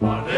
Amen.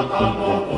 matamos.